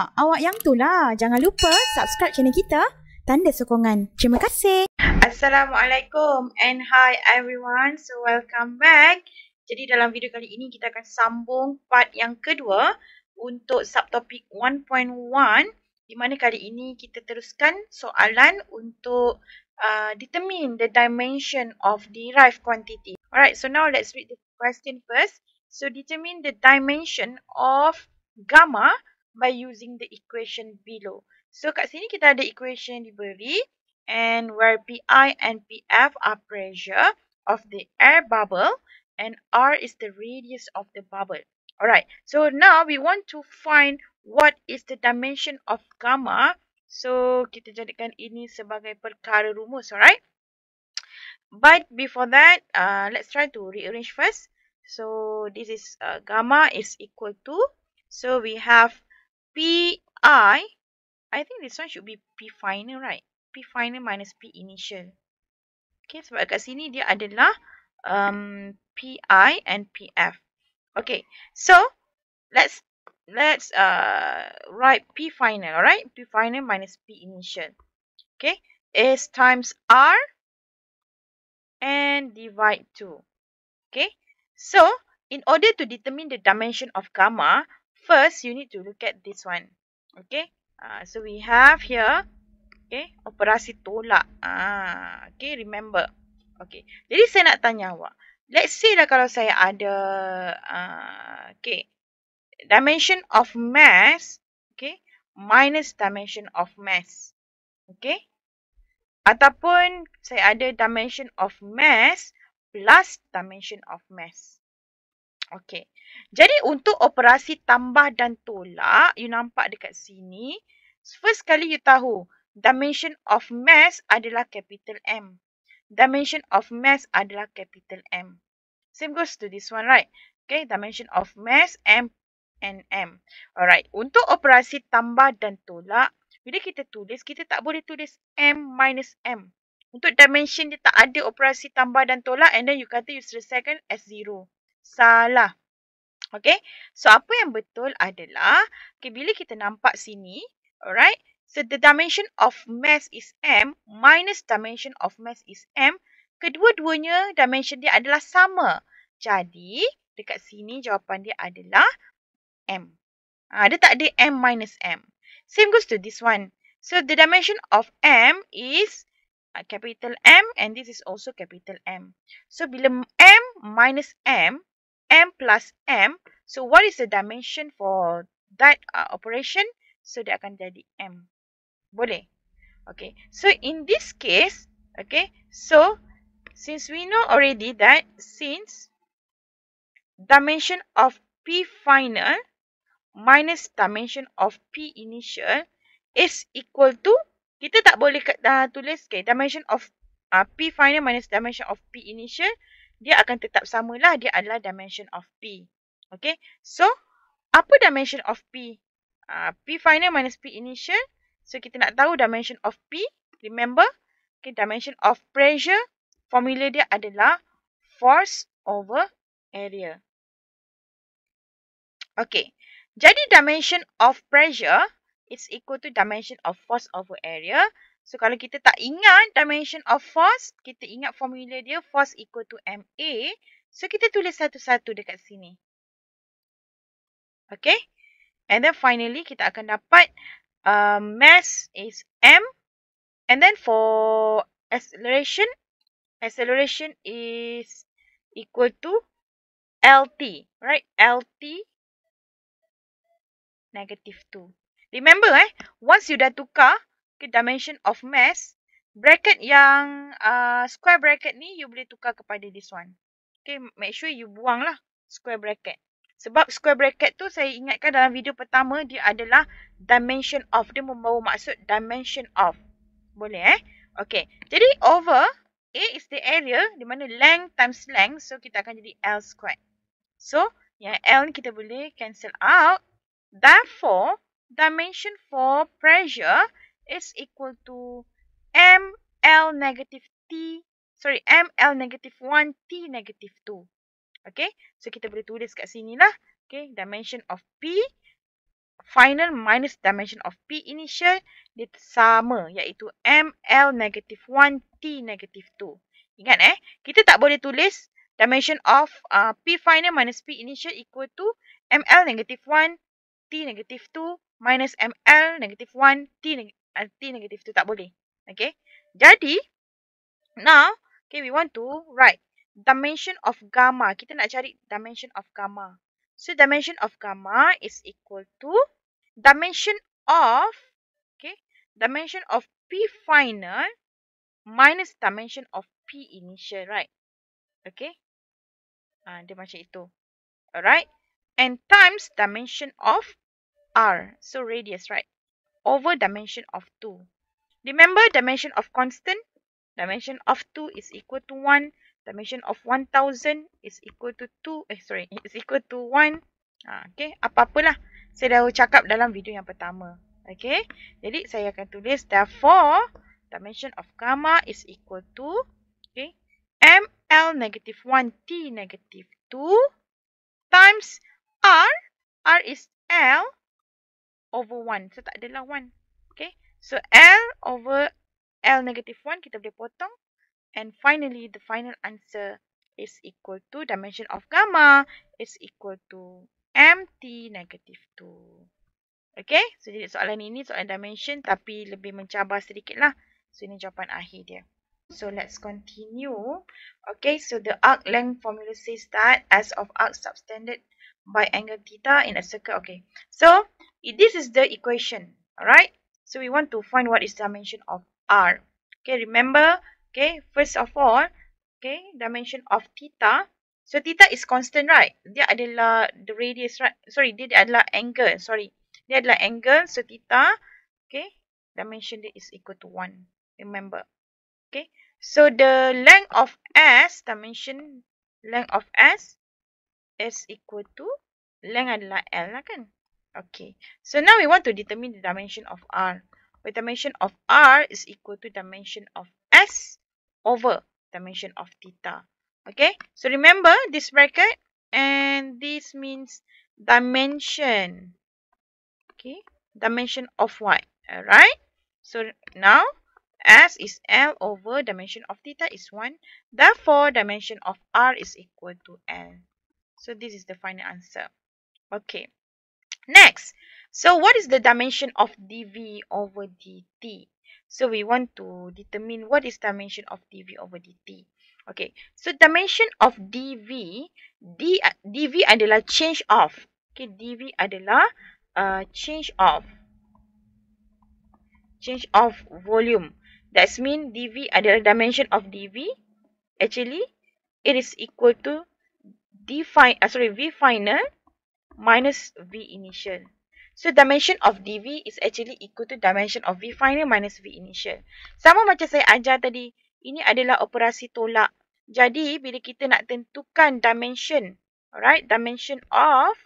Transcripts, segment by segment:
Ha, awak yang tu lah. Jangan lupa subscribe channel kita. Tanda sokongan. Terima kasih. Assalamualaikum and hi everyone. So welcome back. Jadi dalam video kali ini kita akan sambung part yang kedua untuk subtopik 1.1 di mana kali ini kita teruskan soalan untuk uh, determine the dimension of derived quantity. Alright, so now let's read the question first. So determine the dimension of gamma by using the equation below. So kat sini kita ada equation diberi and where PI and PF are pressure of the air bubble and R is the radius of the bubble. Alright, so now we want to find what is the dimension of gamma. So kita jadikan ini sebagai perkara rumus, alright? But before that, uh, let's try to rearrange first. So this is uh, gamma is equal to, so we have PI, I think this one should be P final, right? P final minus P initial. Okay, sebab kat sini dia adalah um, PI and PF. Okay, so let's let's uh, write P final, alright? P final minus P initial. Okay, is times R and divide 2. Okay, So, in order to determine the dimension of gamma, first you need to look at this one. Okay. Uh, so, we have here, okay, operasi tolak. Ah, okay, remember. Okay. Jadi, saya nak tanya awak. Let's say lah kalau saya ada, uh, okay, dimension of mass, okay, minus dimension of mass. Okay. Ataupun saya ada dimension of mass plus dimension of mass. Okay. Jadi untuk operasi tambah dan tolak, you nampak dekat sini. First kali you tahu, dimension of mass adalah capital M. Dimension of mass adalah capital M. Same goes to this one, right? Okay, dimension of mass M and M. Alright, untuk operasi tambah dan tolak, bila kita tulis, kita tak boleh tulis M minus M. Untuk dimension dia tak ada operasi tambah dan tolak and then you kata you selesaikan as zero. Salah. Okay. So apa yang betul adalah okay, bila kita nampak sini. Alright. So the dimension of mass is M minus dimension of mass is M. Kedua-duanya dimension dia adalah sama. Jadi dekat sini jawapan dia adalah M. Ha, dia tak ada M minus M. Same goes to this one. So the dimension of M is uh, capital M and this is also capital M. So bila M minus M, M plus M, so what is the dimension for that uh, operation? So dia akan jadi M. Boleh? Okay. So in this case, okay, so since we know already that since dimension of P final minus dimension of P initial is equal to kita tak boleh uh, tulis okay, dimension of uh, P final minus dimension of P initial. Dia akan tetap samalah. Dia adalah dimension of P. Okay. So, apa dimension of P? Uh, P final minus P initial. So, kita nak tahu dimension of P. Remember? Okay, dimension of pressure. Formula dia adalah force over area. Okay. Jadi, dimension of pressure is equal to dimension of force over area. So kalau kita tak ingat dimension of force, kita ingat formula dia force equal to MA. So kita tulis satu-satu dekat sini. Okay. And then finally kita akan dapat uh, mass is M. And then for acceleration, acceleration is equal to LT. Right? LT negative 2. Remember eh, once you dah tukar dimension of mass, bracket yang uh, square bracket ni you boleh tukar kepada this one. Okay, make sure you buang lah square bracket. Sebab square bracket tu saya ingatkan dalam video pertama dia adalah dimension of. Dia membawa maksud dimension of. Boleh eh? Okay, jadi over A is the area di mana length times length. So kita akan jadi L squared. So yang L ni kita boleh cancel out. Therefore, dimension for pressure is equal to ml negative t sorry ml negative 1 t negative 2 okay? So kita boleh tulis kat sini lah. Okay? Dimension of p final minus dimension of P initial dia sama iaitu ML negative 1 T negative 2. Ingat eh, kita tak boleh tulis dimension of uh, P final minus P initial equal to ML negative 1 T negative 2 minus ML negative 1 T, neg uh, T negative 2. Tak boleh. Okay. Jadi, now, okay, we want to write dimension of gamma. Kita nak cari dimension of gamma. So, dimension of gamma is equal to dimension of, okay, dimension of P final minus dimension of P initial, right? Okay. Uh, dia macam itu. Alright. And times dimension of R. So, radius, right? Over dimension of 2. Remember dimension of constant? Dimension of 2 is equal to 1. Dimension of 1000 is equal to 2. Eh, sorry. Is equal to 1. Ha, okay. Apa-apalah. Saya dah cakap dalam video yang pertama. Okay. Jadi, saya akan tulis. Therefore, dimension of gamma is equal to okay, ML negative 1 T negative 2 times R. R is L over 1. So, tak adalah 1. Okay. So, L over L negative 1 kita boleh potong. And finally, the final answer is equal to dimension of gamma is equal to MT negative 2. Okay, so jadi soalan ini soalan dimension tapi lebih mencabar sedikit lah. So, ini jawapan akhir dia. So, let's continue. Okay, so the arc length formula says that as of arc subtended by angle theta in a circle. Okay, so this is the equation. Alright, so we want to find what is dimension of R. Okay, remember Okay, first of all, okay, dimension of theta. So, theta is constant, right? Dia adalah the radius, right? Sorry, dia adalah angle. Sorry, dia adalah angle. So, theta, okay, dimension dia is equal to 1. Remember. Okay, so the length of S, dimension length of S is equal to, length adalah L lah kan? Okay, so now we want to determine the dimension of R. Where dimension of R is equal to dimension of S over dimension of theta. Okay, so remember this bracket and this means dimension. Okay, dimension of y. Alright, so now S is L over dimension of theta is 1. Therefore, dimension of R is equal to L. So this is the final answer. Okay, next. So what is the dimension of dV over dt? So we want to determine what is dimension of dV over dt. Okay, so dimension of dV, d, dV adalah change of. Okay, dV adalah uh, change of. Change of volume. That's mean dV adalah dimension of dV. Actually, it is equal to d fi uh, sorry, V final minus V initial. So dimension of dV is actually equal to dimension of V final minus V initial. Sama macam saya ajar tadi, ini adalah operasi tolak. Jadi bila kita nak tentukan dimension, alright, dimension of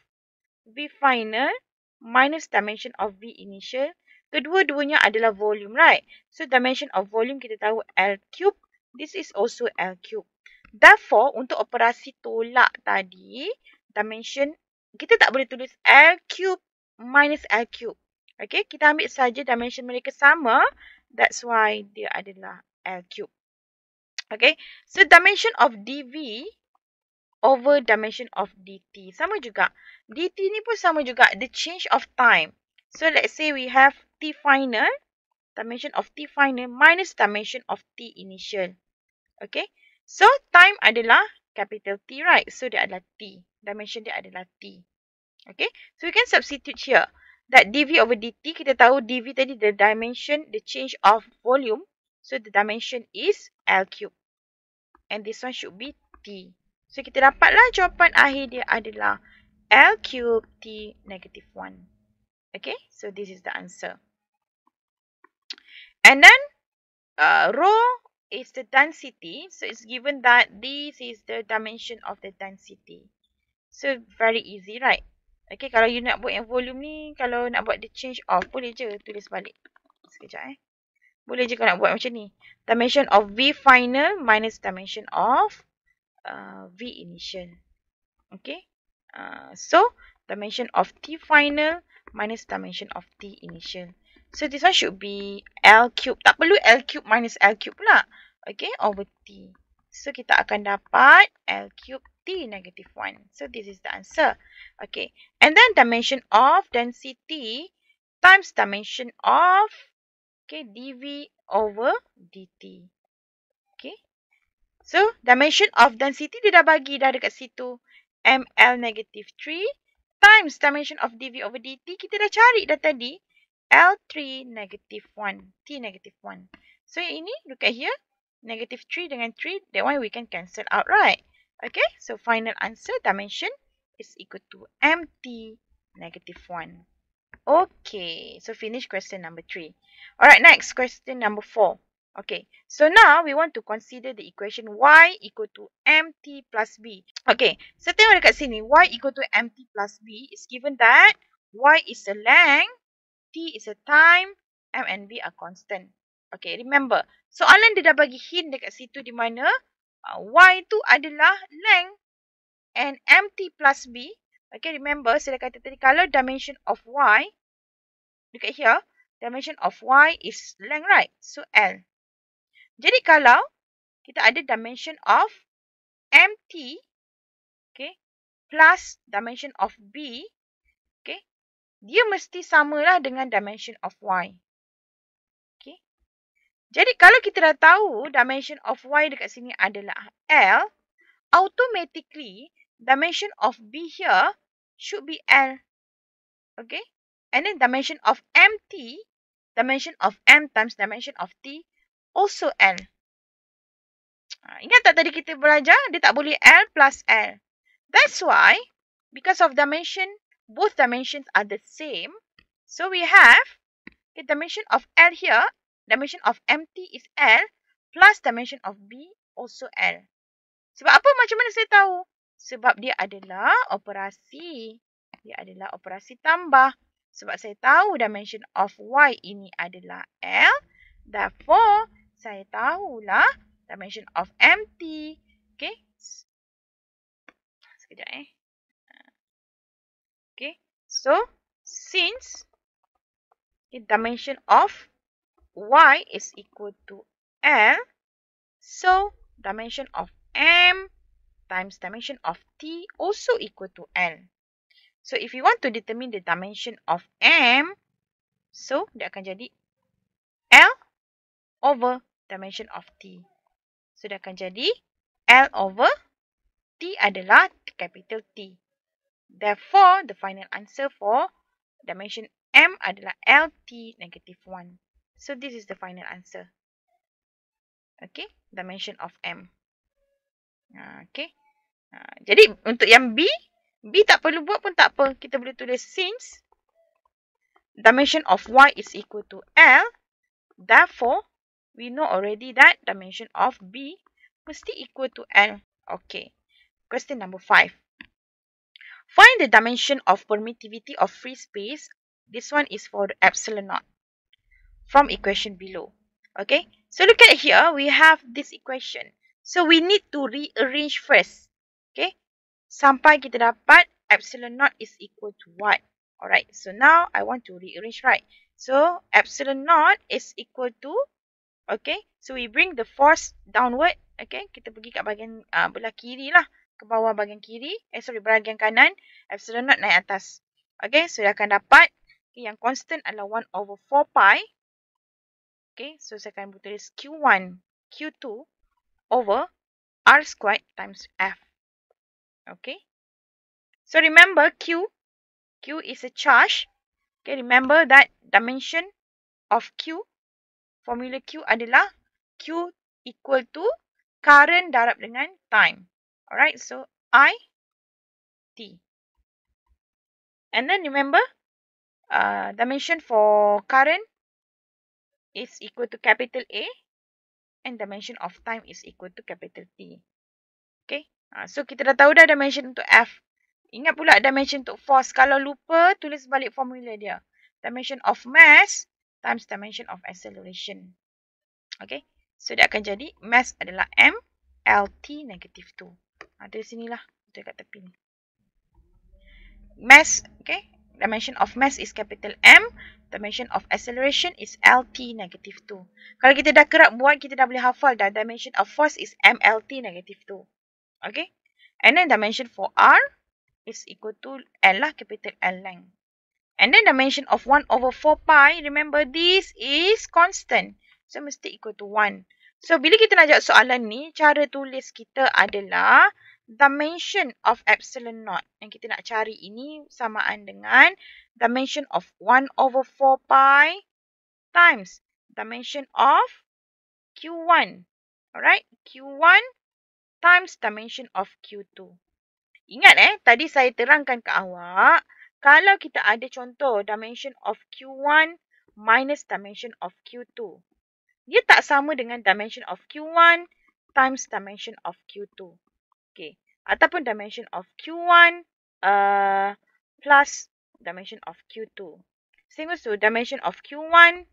V final minus dimension of V initial, kedua-duanya adalah volume, right? So dimension of volume kita tahu L cube, this is also L cube. Therefore, untuk operasi tolak tadi, dimension, kita tak boleh tulis L cube minus L cube. Okay, kita ambil saja dimension mereka sama. That's why dia adalah L cube. Okay, so dimension of dV over dimension of dt. Sama juga. dt ni pun sama juga. The change of time. So, let's say we have t final. Dimension of t final minus dimension of t initial. Okay, so time adalah capital T, right? So, dia adalah t. Dimension dia adalah t. Okay, so we can substitute here that dv over dt. Kita tahu dv tadi the dimension, the change of volume. So the dimension is L cube. And this one should be t. So kita dapatlah jawapan akhir dia adalah L cube t negative 1. Okay, so this is the answer. And then uh, rho is the density. So it's given that this is the dimension of the density. So very easy, right? Okay, kalau you nak buat yang volume ni, kalau nak buat the change of, boleh je tulis balik. Sekejap eh. Boleh je kalau nak buat macam ni. Dimension of V final minus dimension of uh, V initial. Okay. Uh, so, dimension of T final minus dimension of T initial. So this one should be L cube. Tak perlu L cube minus L cube pula. Okay, over T. So kita akan dapat L cube T negative 1. So this is the answer. Okay, and then dimension of density times dimension of okay, dV over dt. Okay, so dimension of density dia dah bagi dah dekat situ. ml negative 3 times dimension of dv over dt. Kita dah cari dah tadi. L3 negative 1. T negative 1. So ini, look at here. Negative 3 dengan 3. That one we can cancel out, right? Okay, so final answer dimension is equal to mt negative 1. Okay, so finish question number 3. Alright, next question number 4. Okay, so now we want to consider the equation y equal to mt plus b. Okay, so tengok dekat sini, y equal to mt plus b is given that y is a length, t is a time, m and b are constant. Okay, remember, soalan dia dah bagi hint dekat situ di mana uh, y tu adalah length and mt plus b. Okay, remember, saya dah kata tadi, kalau dimension of y, dekat here, dimension of y is length, right? So, L. Jadi kalau kita ada dimension of mt okay, plus dimension of b, okay, dia mesti samalah dengan dimension of y. Okay. Jadi kalau kita dah tahu dimension of y dekat sini adalah L, automatically dimension of b here should be L. Okay. And then dimension of mt, dimension of m times dimension of t also L. Ha, ingat tak tadi kita belajar? Dia tak boleh L plus L. That's why, because of dimension, both dimensions are the same. So we have the dimension of L here, dimension of MT is L, plus dimension of B also L. Sebab apa macam mana saya tahu? Sebab dia adalah operasi. Dia adalah operasi tambah. Sebab saya tahu dimension of Y ini adalah L. Therefore, saya tahulah dimension of empty. Okay. Sekejap eh. Okay. So, since the dimension of y is equal to L, so dimension of M times dimension of T also equal to L. So, if you want to determine the dimension of M, so dia akan jadi L over dimension of T. So, dia akan jadi L over T adalah capital T. Therefore, the final answer for dimension M adalah LT negative 1. So, this is the final answer. Okay, dimension of M. Ha, okay. Ha, jadi, untuk yang B, B tak perlu buat pun tak apa. Kita boleh tulis since dimension of Y is equal to L. Therefore, we know already that dimension of B mesti equal to L. Okay. Question number 5. Find the dimension of permittivity of free space. This one is for epsilon naught. From equation below. Okay. So look at here. We have this equation. So we need to rearrange first. Okay. Sampai kita dapat epsilon naught is equal to what? Alright. So now I want to rearrange right. So epsilon naught is equal to Okay, so we bring the force downward. Okay, kita pergi kat bahagian uh, belah kiri lah. Ke bawah bahagian kiri. Eh, sorry, bahagian kanan. Epsilon naught naik atas. Okay, so dia akan dapat. Okay, yang constant adalah 1 over 4 pi. Okay, so saya akan tulis Q1, Q2 over R squared times F. Okay. So remember Q. Q is a charge. Okay, remember that dimension of Q formula Q adalah Q equal to current darab dengan time. Alright, so I T. And then remember, uh, dimension for current is equal to capital A and dimension of time is equal to capital T. Okay, uh, so kita dah tahu dah dimension untuk F. Ingat pula dimension untuk force. Kalau lupa, tulis balik formula dia. Dimension of mass times dimension of acceleration. Okay. So, dia akan jadi mass adalah M LT negative 2. Ada di sinilah. Dia kat tepi ni. Mass, okay. Dimension of mass is capital M. Dimension of acceleration is LT negative 2. Kalau kita dah kerap buat, kita dah boleh hafal dah. Dimension of force is MLT negative 2. Okay. And then dimension for R is equal to L lah, capital L length. And then dimension of 1 over 4 pi, remember this is constant. So, mesti equal to 1. So, bila kita nak jawab soalan ni, cara tulis kita adalah dimension of epsilon naught yang kita nak cari ini samaan dengan dimension of 1 over 4 pi times dimension of Q1. Alright, Q1 times dimension of Q2. Ingat eh, tadi saya terangkan ke awak, kalau kita ada contoh dimension of Q1 minus dimension of Q2, dia tak sama dengan dimension of Q1 times dimension of Q2. Okay. Ataupun dimension of Q1 uh, plus dimension of Q2. Same goes to dimension of Q1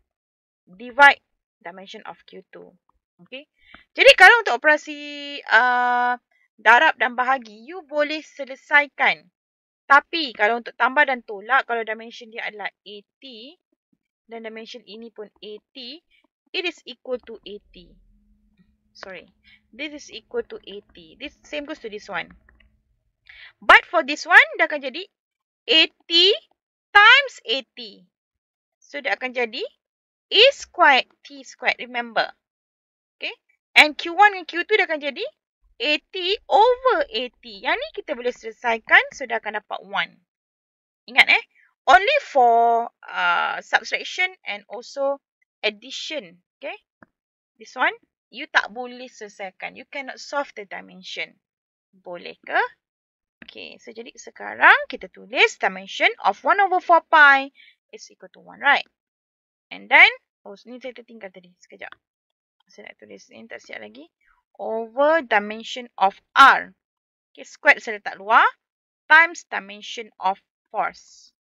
divide dimension of Q2. Okay. Jadi kalau untuk operasi uh, darab dan bahagi, you boleh selesaikan. Tapi kalau untuk tambah dan tolak, kalau dimension dia adalah 80 dan dimension ini pun 80, it is equal to 80. Sorry this is equal to 80. This same goes to this one. But for this one, dia akan jadi 80 times 80. So, dia akan jadi A squared T squared. Remember. Okay. And Q1 dan Q2 dia akan jadi 80 over 80. Yang ni kita boleh selesaikan. So, dia akan dapat 1. Ingat eh. Only for uh, subtraction and also addition. Okay. This one you tak boleh selesaikan. You cannot solve the dimension. Boleh ke? Okay, so jadi sekarang kita tulis dimension of 1 over 4 pi is equal to 1, right? And then, oh ni saya tertinggal tadi. Sekejap. Saya nak tulis ni, tak siap lagi. Over dimension of R. Okay, squared saya letak luar. Times dimension of force.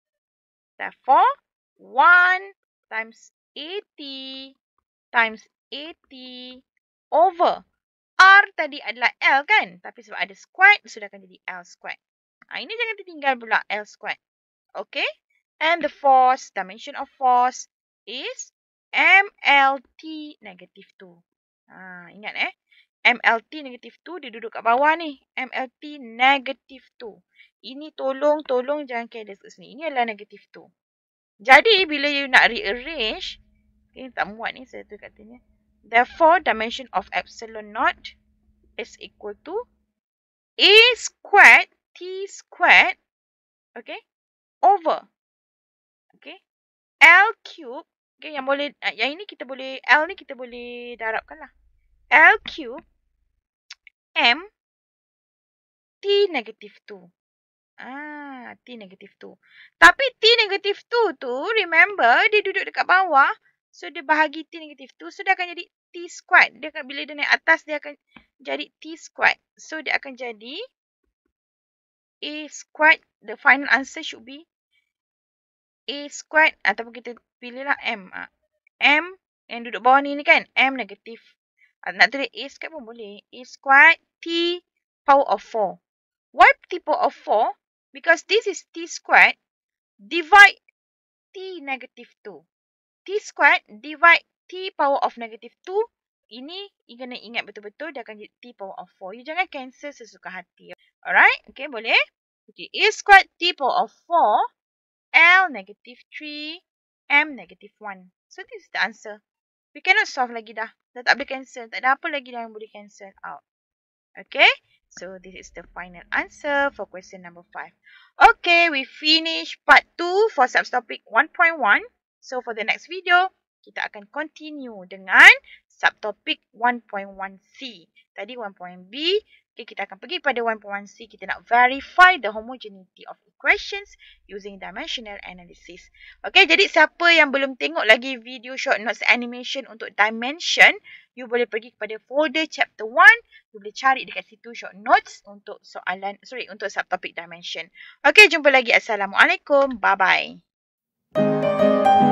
Therefore, 1 times 80 times 80 over. R tadi adalah L kan? Tapi sebab ada squared, sudah akan jadi L squared. Ha, ini jangan tertinggal pula L squared. Okay? And the force, dimension of force is MLT negative 2. Ha, ingat eh. MLT negative 2 dia duduk kat bawah ni. MLT negative 2. Ini tolong, tolong jangan careless kat sini. Ini adalah negative 2. Jadi bila you nak rearrange, okay, tak muat ni saya tu katanya. Therefore, dimension of epsilon naught is equal to A squared T squared, okay, over, okay, L cube, okay, yang boleh, uh, yang ini kita boleh, L ni kita boleh darabkan lah. L cube M T negative 2. Ah, T negative 2. Tapi T negative 2 tu, remember, dia duduk dekat bawah. So dia bahagi T negatif tu. So dia akan jadi T squared. Dia akan, bila dia naik atas dia akan jadi T squared. So dia akan jadi A squared. The final answer should be A squared. Ataupun kita pilihlah M. Ah, M yang duduk bawah ni, ni kan. M negatif. Ah, nak tulis A squared pun boleh. A squared T power of 4. Why T power of 4? Because this is T squared. Divide T negatif 2. Squared divide T power of negative 2. Ini you kena ingat betul-betul dia akan jadi T power of 4. You jangan cancel sesuka hati. Alright. Okay, boleh? Okay, A squared T power of 4. L negative 3. M negative 1. So, this is the answer. We cannot solve lagi dah. Dah tak boleh cancel. Tak ada apa lagi dah yang boleh cancel out. Okay. So, this is the final answer for question number 5. Okay, we finish part 2 for subtopic 1.1. So for the next video, kita akan continue dengan subtopic 1.1c. Tadi 1.b, okay, kita akan pergi pada 1.1c. Kita nak verify the homogeneity of equations using dimensional analysis. Okay, jadi siapa yang belum tengok lagi video short notes animation untuk dimension, you boleh pergi kepada folder chapter 1. You boleh cari dekat situ short notes untuk soalan, sorry, untuk subtopic dimension. Okay, jumpa lagi. Assalamualaikum. Bye-bye. Thank you.